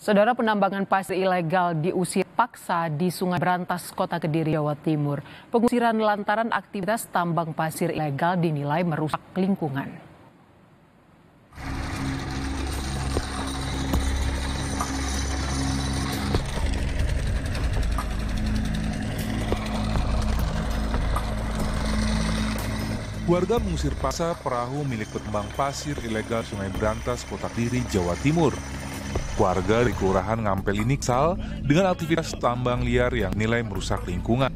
Saudara penambangan pasir ilegal diusir paksa di Sungai Berantas, Kota Kediri, Jawa Timur. Pengusiran lantaran aktivitas tambang pasir ilegal dinilai merusak lingkungan. Warga mengusir paksa perahu milik petambang pasir ilegal Sungai Berantas, Kota Kediri, Jawa Timur. Warga di Kelurahan Ngampel ini kesal dengan aktivitas tambang liar yang nilai merusak lingkungan.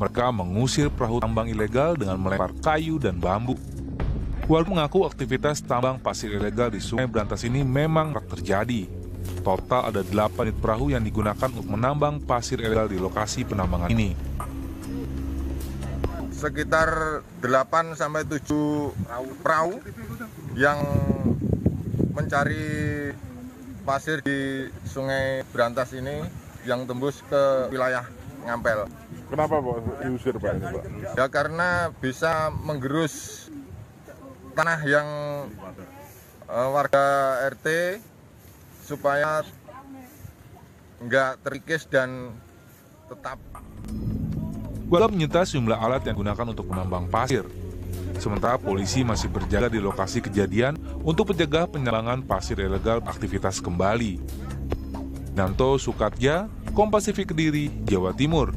Mereka mengusir perahu tambang ilegal dengan melempar kayu dan bambu. Warga mengaku aktivitas tambang pasir ilegal di Sungai Berantas ini memang terjadi. Total ada 8 unit perahu yang digunakan untuk menambang pasir ilegal di lokasi penambangan ini sekitar 8 sampai 7 perahu yang mencari pasir di Sungai Berantas ini yang tembus ke wilayah Ngampel. Kenapa Pak diusir Pak ini Pak? Ya karena bisa menggerus tanah yang uh, warga RT supaya nggak terikis dan tetap Warga menyita sejumlah alat yang digunakan untuk menambang pasir. Sementara polisi masih berjaga di lokasi kejadian untuk mencegah penyelangan pasir ilegal aktivitas kembali. Nanto Sukatja, Kompasifik Kediri, Jawa Timur.